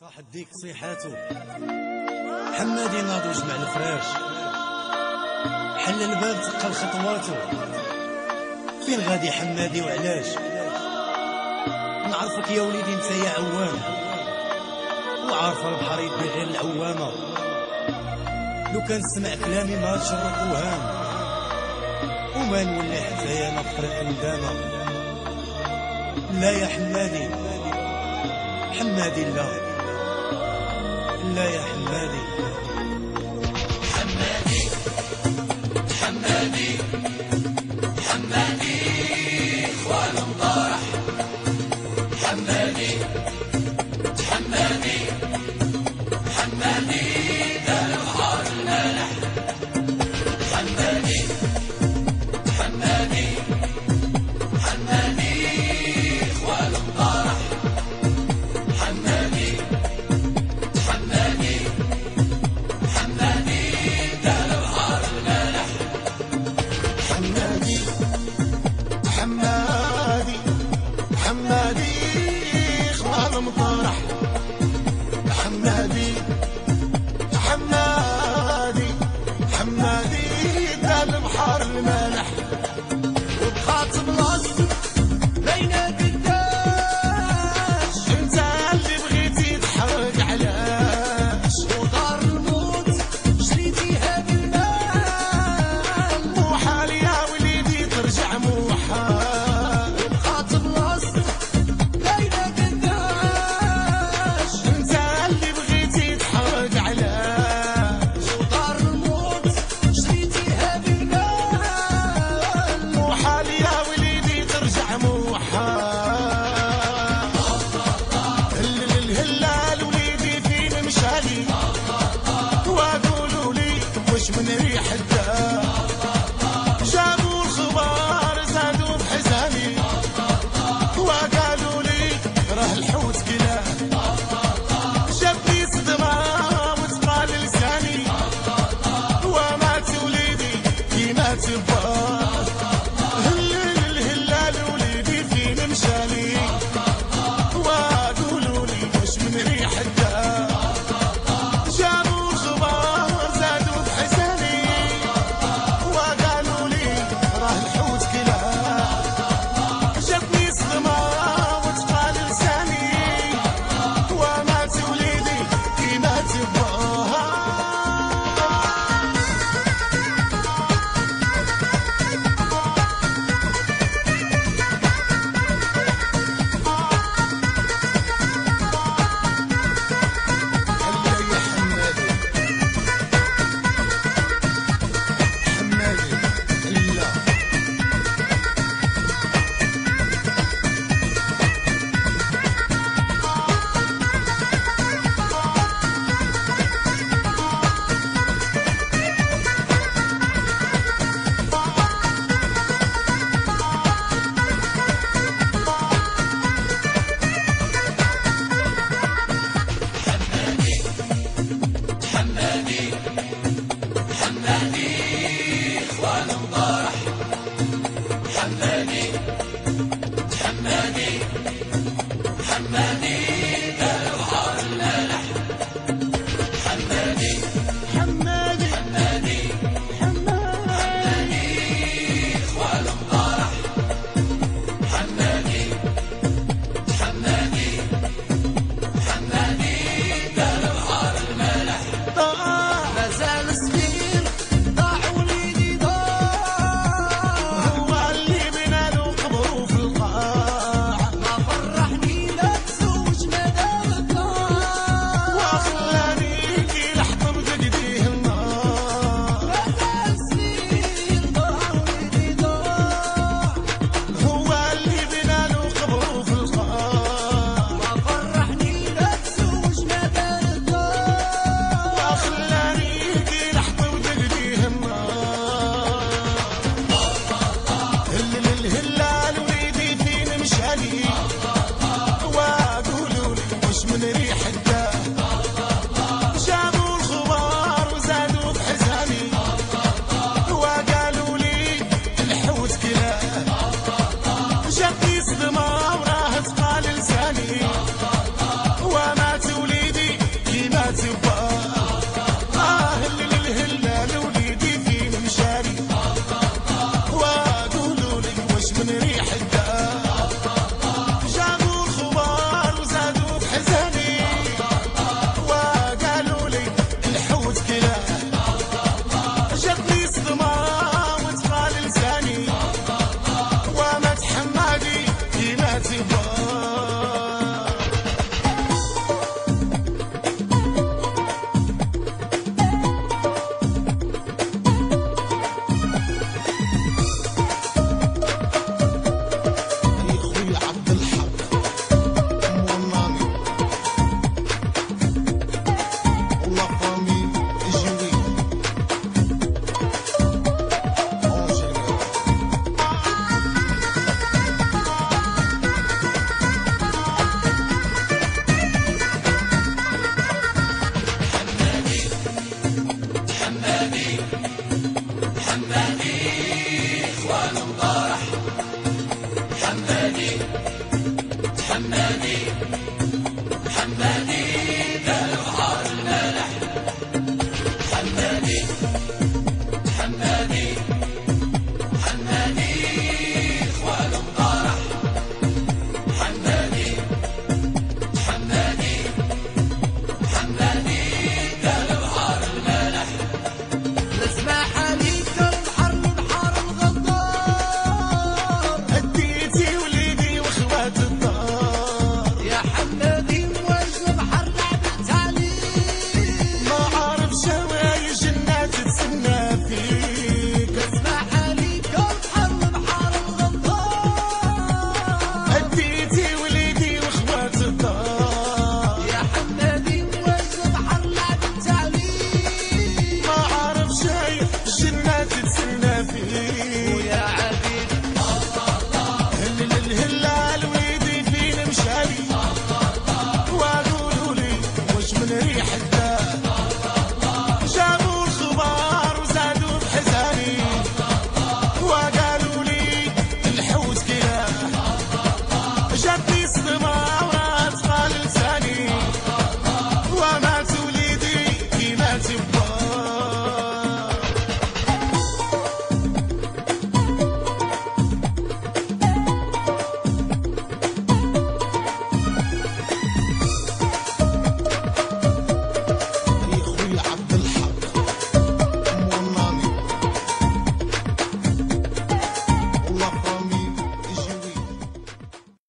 صاحب الديك صيحاتو حمادي ناض وجمع الفراش. حل الباب تقل خطواتو فين غادي حمادي وعلاش؟ نعرفك يا وليدي أنت يا عوام. وعارف البحر يدي غير العوامة. لو كان سمع كلامي ما تشرك وهام وما نولي حتى يا فرق ندامة. لا يا حمادي. حمادي الله لا يا حمادي حمادي حمادي حمادي مطارح حمادي حمادي حمادي.